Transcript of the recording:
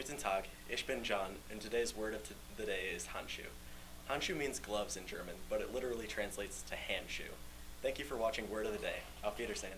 Guten Tag, ich bin John, and today's word of the day is Handschuh. Handschuh means gloves in German, but it literally translates to hand shoe. Thank you for watching Word of the Day. Auf Wiedersehen.